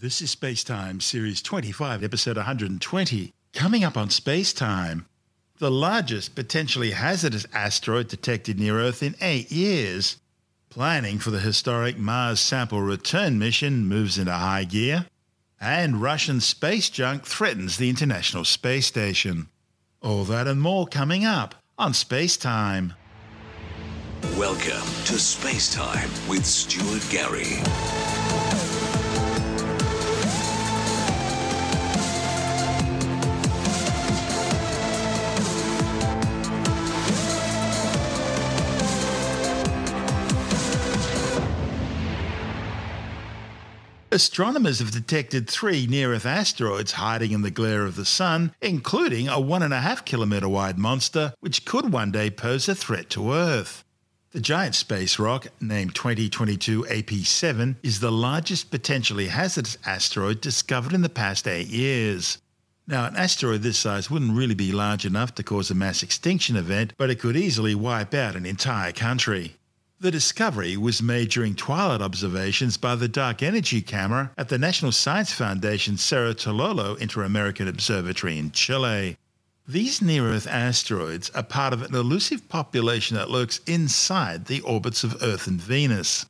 This is Spacetime, Series 25, Episode 120. Coming up on Spacetime, the largest potentially hazardous asteroid detected near Earth in eight years. Planning for the historic Mars sample return mission moves into high gear. And Russian space junk threatens the International Space Station. All that and more coming up on Spacetime. Welcome to Space Time with Stuart Gary. Astronomers have detected three near Earth asteroids hiding in the glare of the Sun, including a 1.5 kilometre wide monster which could one day pose a threat to Earth. The giant space rock, named 2022 AP7, is the largest potentially hazardous asteroid discovered in the past eight years. Now, an asteroid this size wouldn't really be large enough to cause a mass extinction event, but it could easily wipe out an entire country. The discovery was made during twilight observations by the Dark Energy Camera at the National Science Foundation's Cerro Tololo Inter-American Observatory in Chile. These near-Earth asteroids are part of an elusive population that lurks inside the orbits of Earth and Venus.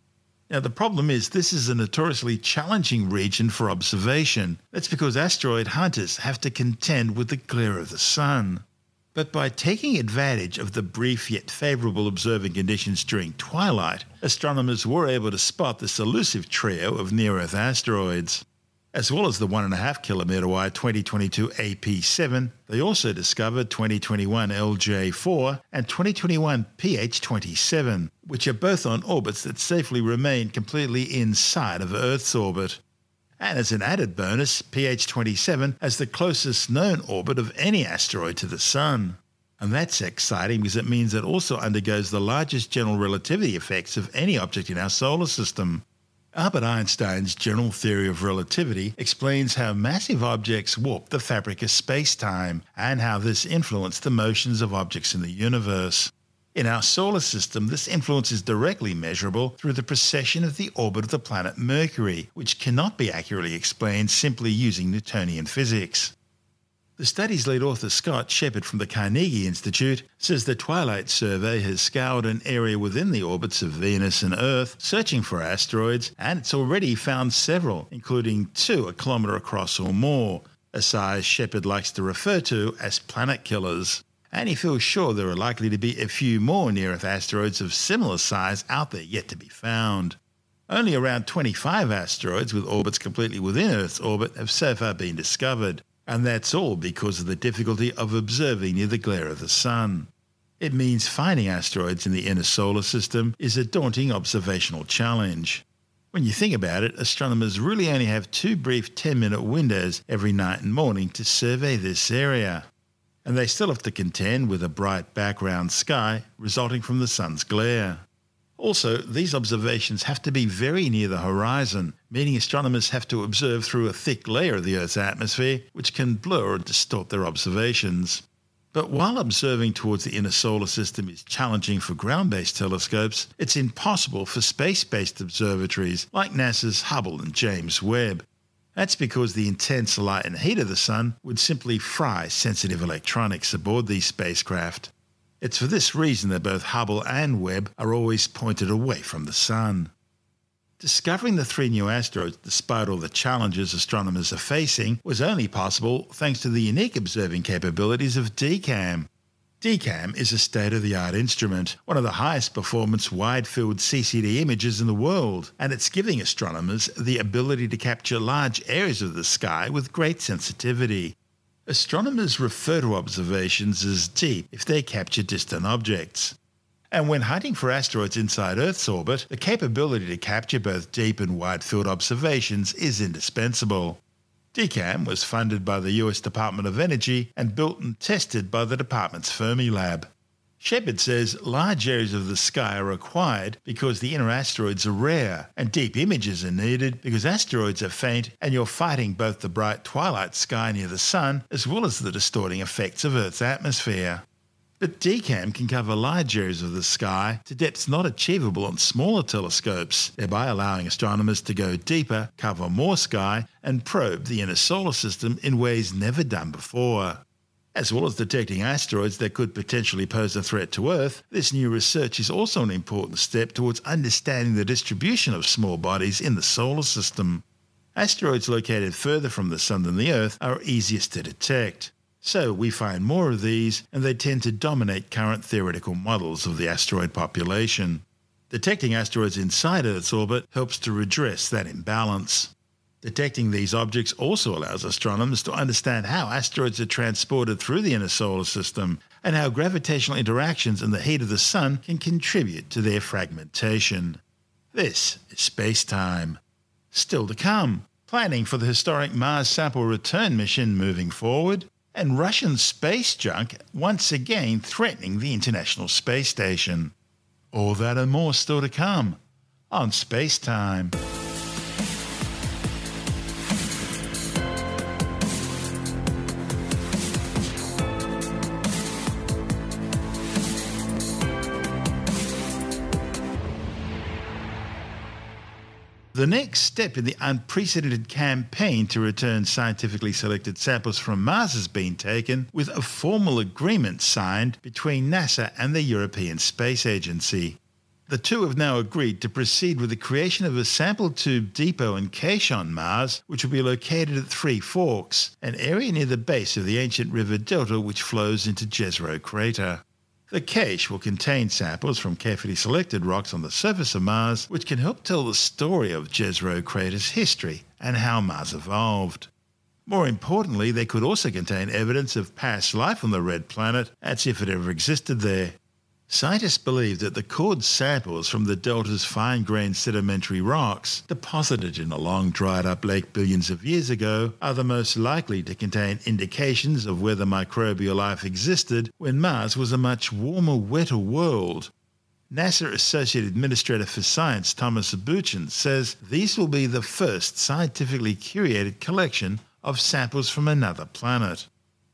Now, the problem is this is a notoriously challenging region for observation. That's because asteroid hunters have to contend with the glare of the Sun. But by taking advantage of the brief yet favourable observing conditions during twilight, astronomers were able to spot this elusive trio of near Earth asteroids. As well as the 1.5 kilometre wide 2022 AP7, they also discovered 2021 LJ4 and 2021 PH27, which are both on orbits that safely remain completely inside of Earth's orbit. And as an added bonus, PH27 has the closest known orbit of any asteroid to the Sun. And that's exciting because it means it also undergoes the largest general relativity effects of any object in our solar system. Albert Einstein's general theory of relativity explains how massive objects warp the fabric of space-time and how this influenced the motions of objects in the universe. In our solar system, this influence is directly measurable through the precession of the orbit of the planet Mercury, which cannot be accurately explained simply using Newtonian physics. The study's lead author Scott Sheppard from the Carnegie Institute says the Twilight Survey has scoured an area within the orbits of Venus and Earth searching for asteroids, and it's already found several, including two a kilometre across or more, a size Sheppard likes to refer to as planet killers and he feels sure there are likely to be a few more near Earth asteroids of similar size out there yet to be found. Only around 25 asteroids with orbits completely within Earth's orbit have so far been discovered, and that's all because of the difficulty of observing near the glare of the Sun. It means finding asteroids in the inner solar system is a daunting observational challenge. When you think about it, astronomers really only have two brief 10 minute windows every night and morning to survey this area and they still have to contend with a bright background sky resulting from the sun's glare. Also, these observations have to be very near the horizon, meaning astronomers have to observe through a thick layer of the Earth's atmosphere, which can blur or distort their observations. But while observing towards the inner solar system is challenging for ground based telescopes, it's impossible for space based observatories like NASA's Hubble and James Webb, that's because the intense light and heat of the sun would simply fry sensitive electronics aboard these spacecraft. It's for this reason that both Hubble and Webb are always pointed away from the sun. Discovering the three new asteroids, despite all the challenges astronomers are facing, was only possible thanks to the unique observing capabilities of DECam, DECam is a state of the art instrument, one of the highest performance wide field CCD images in the world, and it's giving astronomers the ability to capture large areas of the sky with great sensitivity. Astronomers refer to observations as deep if they capture distant objects. And when hunting for asteroids inside Earth's orbit, the capability to capture both deep and wide field observations is indispensable. DECam was funded by the US Department of Energy and built and tested by the department's Fermilab. Sheppard says large areas of the sky are required because the inner asteroids are rare, and deep images are needed because asteroids are faint and you're fighting both the bright twilight sky near the Sun as well as the distorting effects of Earth's atmosphere. But DECam can cover large areas of the sky to depths not achievable on smaller telescopes, thereby allowing astronomers to go deeper, cover more sky, and probe the inner solar system in ways never done before. As well as detecting asteroids that could potentially pose a threat to Earth, this new research is also an important step towards understanding the distribution of small bodies in the solar system. Asteroids located further from the Sun than the Earth are easiest to detect. So we find more of these, and they tend to dominate current theoretical models of the asteroid population. Detecting asteroids inside Earth's orbit helps to redress that imbalance. Detecting these objects also allows astronomers to understand how asteroids are transported through the inner solar system and how gravitational interactions and the heat of the Sun can contribute to their fragmentation. This is space time. Still to come, planning for the historic Mars sample return mission moving forward, and Russian space junk once again threatening the International Space Station. All that and more still to come on Space Time. The next step in the unprecedented campaign to return scientifically selected samples from Mars has been taken, with a formal agreement signed between NASA and the European Space Agency. The two have now agreed to proceed with the creation of a sample tube depot and cache on Mars, which will be located at Three Forks, an area near the base of the ancient river delta which flows into Jezero crater. The cache will contain samples from carefully selected rocks on the surface of Mars, which can help tell the story of Jezero crater's history and how Mars evolved. More importantly, they could also contain evidence of past life on the red planet, as if it ever existed there. Scientists believe that the cord samples from the delta's fine grained sedimentary rocks, deposited in a long dried up lake billions of years ago, are the most likely to contain indications of whether microbial life existed when Mars was a much warmer, wetter world. NASA Associate Administrator for Science Thomas Zurbuchen says these will be the first scientifically curated collection of samples from another planet.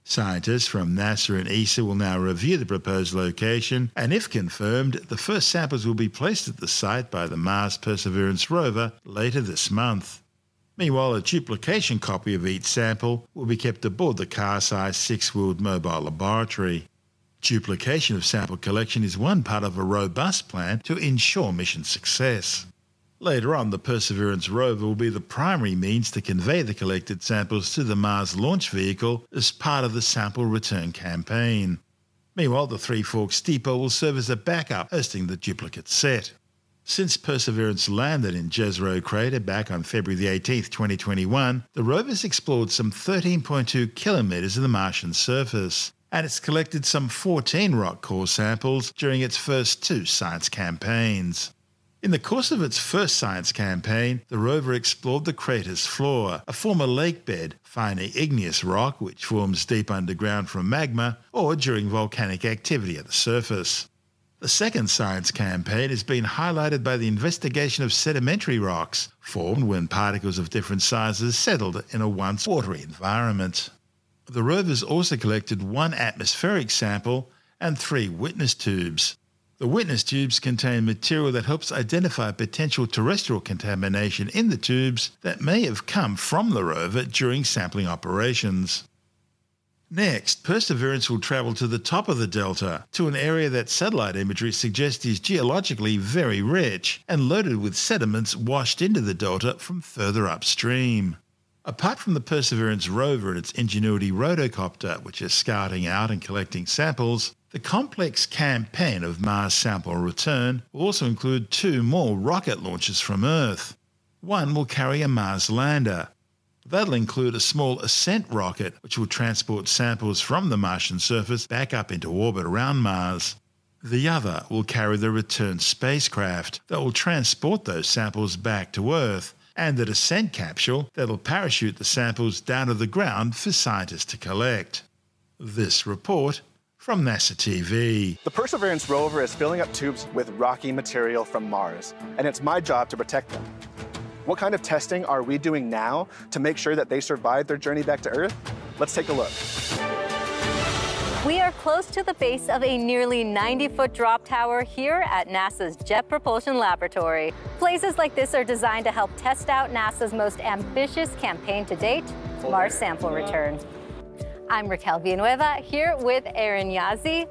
Scientists from NASA and ESA will now review the proposed location, and if confirmed, the first samples will be placed at the site by the Mars Perseverance rover later this month. Meanwhile, a duplication copy of each sample will be kept aboard the car sized six wheeled mobile laboratory. Duplication of sample collection is one part of a robust plan to ensure mission success. Later on, the Perseverance rover will be the primary means to convey the collected samples to the Mars launch vehicle as part of the sample return campaign. Meanwhile, the Three Forks depot will serve as a backup, hosting the duplicate set. Since Perseverance landed in Jezero crater back on February 18, 2021, the rover's explored some 13.2 kilometres of the Martian surface, and it's collected some 14 rock core samples during its first two science campaigns. In the course of its first science campaign, the rover explored the crater's floor, a former lake bed, fine igneous rock which forms deep underground from magma or during volcanic activity at the surface. The second science campaign has been highlighted by the investigation of sedimentary rocks, formed when particles of different sizes settled in a once watery environment. The rovers also collected one atmospheric sample and three witness tubes. The witness tubes contain material that helps identify potential terrestrial contamination in the tubes that may have come from the rover during sampling operations. Next, Perseverance will travel to the top of the delta, to an area that satellite imagery suggests is geologically very rich and loaded with sediments washed into the delta from further upstream. Apart from the Perseverance rover and its Ingenuity rotocopter, which is scouting out and collecting samples, the complex campaign of Mars sample return will also include two more rocket launches from Earth. One will carry a Mars lander. That'll include a small ascent rocket, which will transport samples from the Martian surface back up into orbit around Mars. The other will carry the return spacecraft that will transport those samples back to Earth, and the descent capsule that'll parachute the samples down to the ground for scientists to collect. This report from NASA TV. The Perseverance rover is filling up tubes with rocky material from Mars, and it's my job to protect them. What kind of testing are we doing now to make sure that they survive their journey back to Earth? Let's take a look. Close to the base of a nearly 90-foot drop tower here at NASA's Jet Propulsion Laboratory. Places like this are designed to help test out NASA's most ambitious campaign to date, Mars sample return. I'm Raquel Villanueva here with Aaron Yazzie.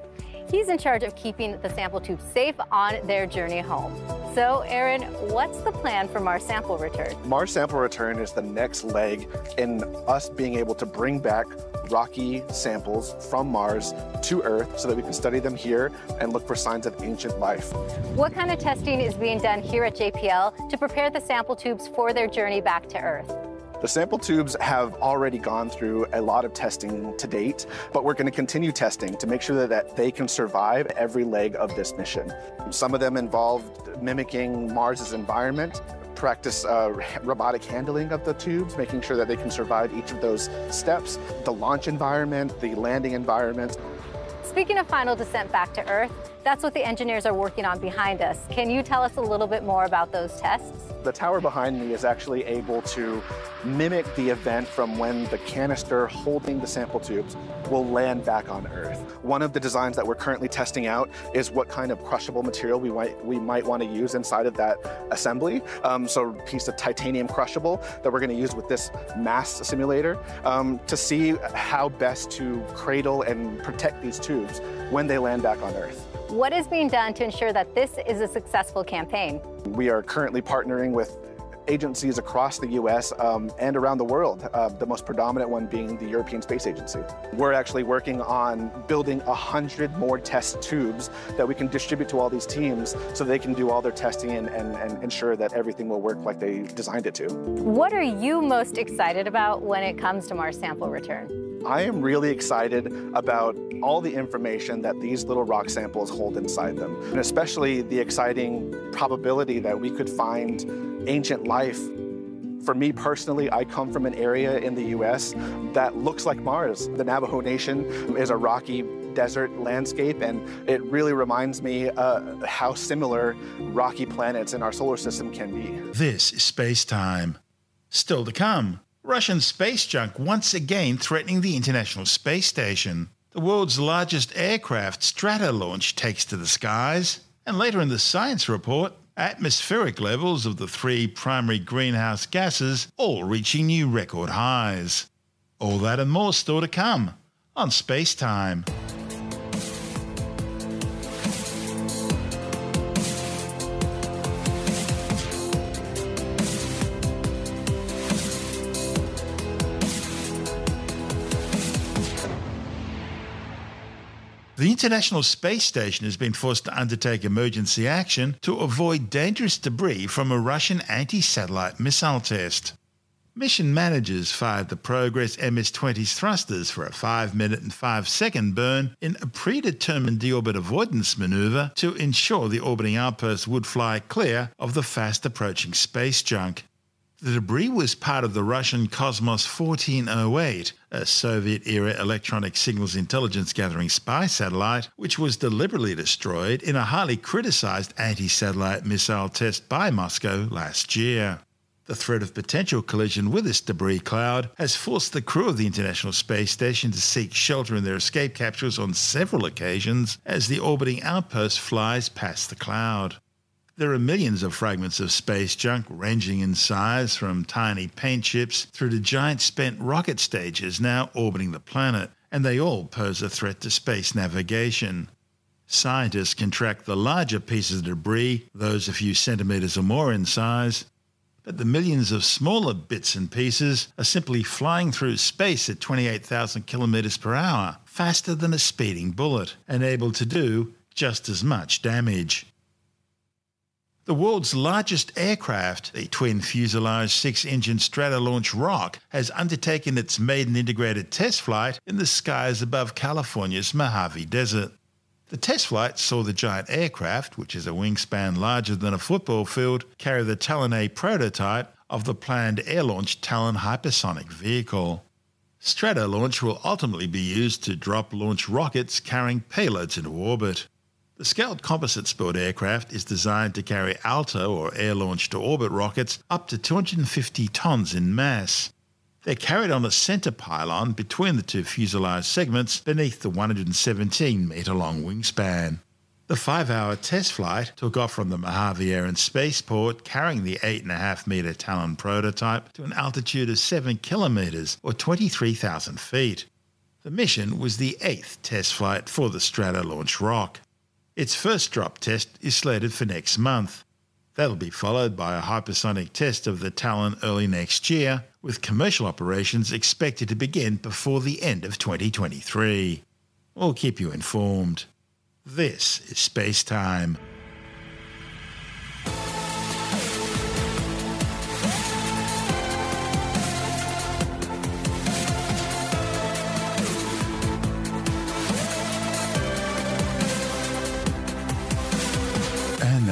He's in charge of keeping the sample tubes safe on their journey home. So, Aaron, what's the plan for Mars sample return? Mars sample return is the next leg in us being able to bring back rocky samples from Mars to Earth so that we can study them here and look for signs of ancient life. What kind of testing is being done here at JPL to prepare the sample tubes for their journey back to Earth? The sample tubes have already gone through a lot of testing to date, but we're going to continue testing to make sure that, they can survive every leg of this mission. Some of them involved mimicking Mars's environment, practice uh, robotic handling of the tubes, making sure that they can survive each of those steps, the launch environment, the landing environment. Speaking of final descent back to Earth, that's what the engineers are working on behind us. Can you tell us a little bit more about those tests? The tower behind me is actually able to mimic the event from when the canister holding the sample tubes will land back on Earth. One of the designs that we're currently testing out is what kind of crushable material we might, we might want to use inside of that assembly. Um, so a piece of titanium crushable that we're going to use with this mass simulator um, to see how best to cradle and protect these tubes when they land back on Earth. What is being done to ensure that this is a successful campaign? We are currently partnering with agencies across the US um, and around the world, uh, the most predominant one being the European Space Agency. We're actually working on building 100 more test tubes that we can distribute to all these teams so they can do all their testing and, and, and ensure that everything will work like they designed it to. What are you most excited about when it comes to Mars sample return? I am really excited about all the information that these little rock samples hold inside them, and especially the exciting probability that we could find ancient life. For me personally, I come from an area in the US that looks like Mars. The Navajo Nation is a rocky desert landscape, and it really reminds me uh, how similar rocky planets in our solar system can be. This is space time. Still to come. Russian space junk once again threatening the International Space Station. The world's largest aircraft, Stratolaunch, takes to the skies. And later in the science report, atmospheric levels of the three primary greenhouse gases all reaching new record highs. All that and more still to come on Space Time. International Space Station has been forced to undertake emergency action to avoid dangerous debris from a Russian anti satellite missile test. Mission managers fired the Progress MS 20's thrusters for a 5 minute and 5 second burn in a predetermined deorbit avoidance maneuver to ensure the orbiting outpost would fly clear of the fast approaching space junk. The debris was part of the Russian Cosmos 1408, a Soviet era electronic signals intelligence gathering spy satellite, which was deliberately destroyed in a highly criticized anti satellite missile test by Moscow last year. The threat of potential collision with this debris cloud has forced the crew of the International Space Station to seek shelter in their escape capsules on several occasions as the orbiting outpost flies past the cloud. There are millions of fragments of space junk ranging in size from tiny paint chips through to giant spent rocket stages now orbiting the planet, and they all pose a threat to space navigation. Scientists can track the larger pieces of debris, those a few centimeters or more in size, but the millions of smaller bits and pieces are simply flying through space at 28,000 kilometers per hour, faster than a speeding bullet, and able to do just as much damage. The world's largest aircraft, the twin fuselage six engine Stratolaunch Roc, has undertaken its maiden integrated test flight in the skies above California's Mojave Desert. The test flight saw the giant aircraft, which is a wingspan larger than a football field, carry the Talon A prototype of the planned air launched Talon hypersonic vehicle. Stratolaunch will ultimately be used to drop launch rockets carrying payloads into orbit. The Scout composite sport aircraft is designed to carry ALTO or air launched to orbit rockets up to 250 tons in mass. They're carried on a centre pylon between the two fuselage segments beneath the 117 metre long wingspan. The five hour test flight took off from the Mojave Air and Spaceport carrying the 8.5 metre Talon prototype to an altitude of 7 kilometres or 23,000 feet. The mission was the eighth test flight for the Stratolaunch Roc. Its first drop test is slated for next month. That'll be followed by a hypersonic test of the Talon early next year, with commercial operations expected to begin before the end of 2023. We'll keep you informed. This is Space Time.